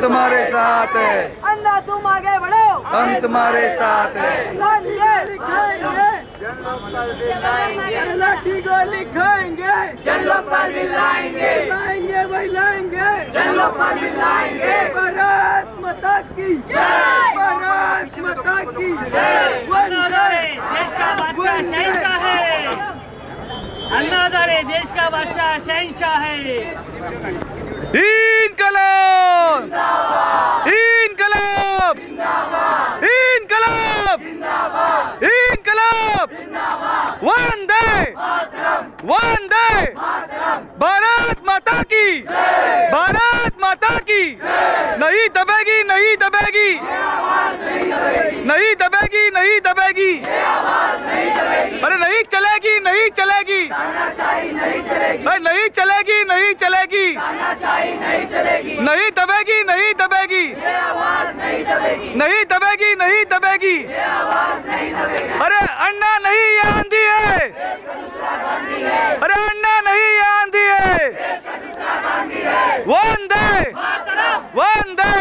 तुम्हारे साथ है। अन्ना तुम आगे बढ़ो। हम तुम्हारे साथ है। लाएँगे को लिखाएँगे। चलो पर मिलाएँगे लाएँगे भाई लाएँगे चलो पर मिलाएँगे भारत माता की जय! भारत माता की देश का बादशाह शहनशाह है अन्नाधारे देश का बादशाह शहनशाह है इनकलाब इनकलाब इनकलाब इनकलाब वंदे वंदे भारत माता की। भारत माता की। नहीं दबेगी नहीं दबेगी। नहीं दबेगी नहीं दबेगी। अरे नहीं चलेगी नहीं चलेगी। अरे नहीं चलेगी नहीं चलेगी। नहीं दबेगी नहीं दबेगी। नहीं दबेगी नहीं दबेगी। अरे अन्ना नहीं आंधी है। ಒಂದೇ ಒಂದೇ